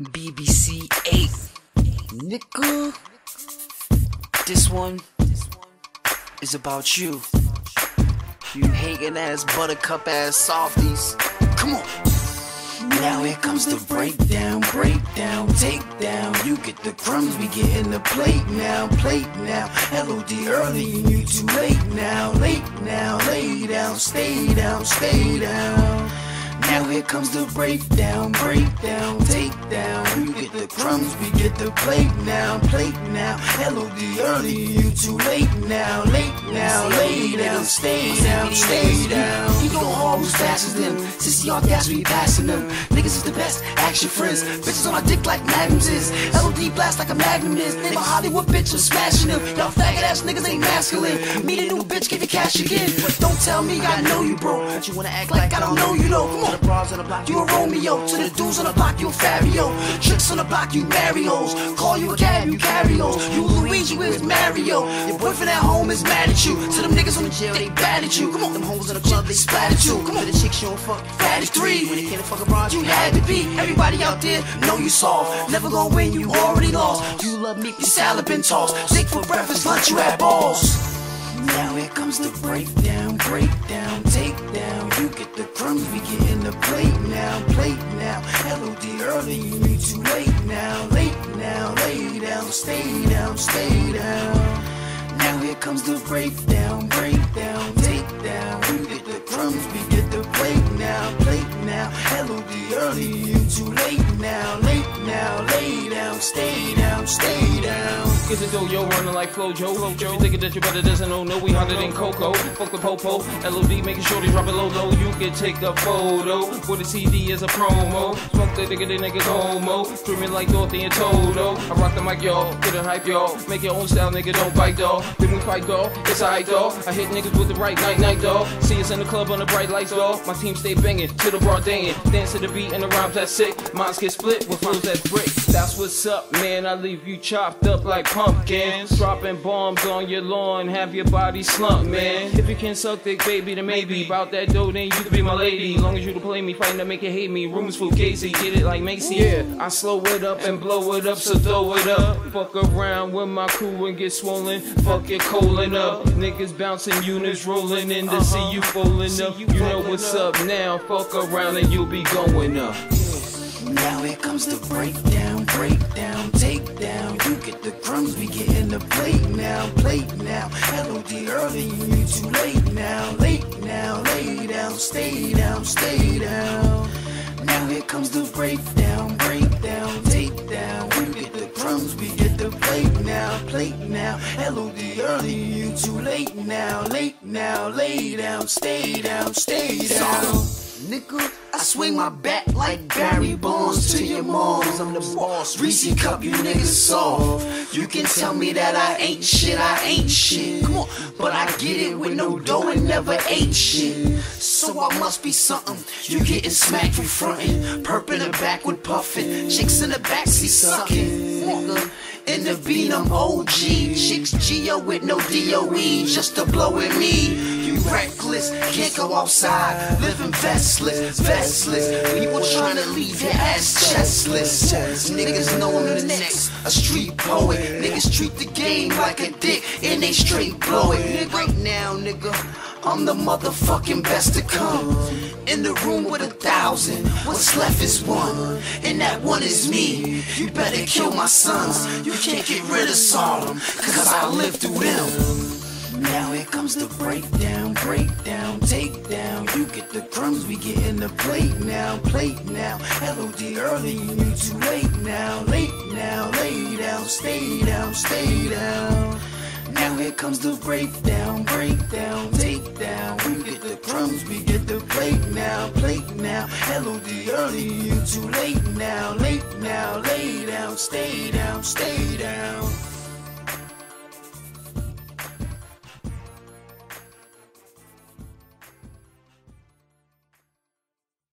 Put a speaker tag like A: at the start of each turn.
A: BBC 8. Nickel. This one is about you. You hating ass, buttercup ass softies. Come on. Now here comes the breakdown, breakdown, takedown. You get the crumbs, we get in the plate now, plate now. LOD early you too late now, late now. Lay down, stay down, stay down. Now here comes the breakdown, breakdown, takedown. You get the crumbs, we get the plate now, plate now. LOD early, you too late now, late now. Lay down, stay down, stay down. You don't always fast as them. Since y'all gas, we passing them. Niggas is the best, action friends. Bitches on my dick like magnums is. LOD blast like a magnum is. Name a Hollywood bitch, I'm smashing them. Y'all faggot ass niggas ain't masculine. Meet a new bitch, give you cash again. But don't tell me I know you, bro. But you wanna act like I don't know you, though. Come on. Bras on the block, you a Romeo. To the dudes on the block, you a Fario. Tricks on the block, you Marios. Call you a cab, you carry-os. You Luigi with Mario. Your boyfriend at home is mad at you. To them niggas on the jail, they bad at you. Come on, them hoes in the club, they splat at you. Come on, the chicks you don't fuck. Fat three. When they can't fuck abroad, you had to be. Everybody out there know you soft. Never gonna win, you already lost. You love me, your salad been tossed. Steak for breakfast, lunch, you had balls. Now here comes the breakdown, breakdown, takedown. You get the crumbs, we get in the plate now, plate now. Hello LOD early, you need too late now, late now. Lay down, stay down, stay down. Now here comes the breakdown, breakdown, takedown. You get the crumbs, we get the plate now, plate now. LOD early, you too late now, late now. Lay down, stay down, stay down.
B: Get the dough, yo, running like Flojo. If you thinking that you better doesn't know, no, we hotter than Coco. Fuck the popo, LOD making sure they drop it low low. You can take a photo with a CD as a promo. Smoke the nigga, the nigga homo. Screaming like Dorothy and Toto. I rock the mic, y'all. Get a hype, y'all. Make your own style, nigga, don't bite, dog. Then we fight, dog. It's alright, dog. I hit niggas with the right night, night, dog. See us in the club on the bright lights, dog. My team stay banging to the broad dangin'. Dance to the beat and the rhymes that's sick. Minds get split with flows that brick. That's what's up, man. I leave you chopped up like pumpkins. Dropping bombs on your lawn, have your body slump, man. If you can suck dick, baby, then maybe. About that dough, then you can be my lady. Long as you don't play me, fighting to make it hate me. Rooms full Gacy, get it like Macy. Yeah, I slow it up and blow it up, so throw it up. Fuck around with my crew and get swollen. Fuck it, colon up. Niggas bouncing units, rolling in to see you falling up. You know what's up now. Fuck around and you'll be going up.
A: Now here comes the breakdown, breakdown, stay down, stay down. Now here comes the breakdown, breakdown, takedown. We get the crumbs, we get the plate now, plate now. Hello, LOD early, you too late now, late now. Lay down, stay down, stay down. Nigga, I swing my bat like Barry Bonds to your moms. I'm the boss. Reese Cup, you niggas soft. You can tell me that I ain't shit, I ain't shit. Come on, but I get it with no dough and never ate shit. So I must be something. You getting smacked from frontin', perp in the back with puffin', chicks in the backseat sucking. Nigga. In the I'm OG. Chicks Geo with no DOE just to blow at me. You reckless, can't go outside. Living vestless, vestless. People trying to leave your ass chestless. Niggas know I'm the next, a street poet. Niggas treat the game like a dick and they straight blow it. Right now, nigga. I'm the motherfucking best to come. In the room with a thousand, what's left is one, and that one is me. You better kill my sons. You can't get rid of Solemn, cause I live through them. Now here comes the breakdown, breakdown, takedown. You get the crumbs, we get in the plate now, plate now. LOD early, you too late now, late now. Lay down, stay down, stay down. Here comes the breakdown, breakdown, takedown. We get the crumbs, we get the plate now, plate now. LOD early, you too late now, late now. Lay down, stay down, stay down.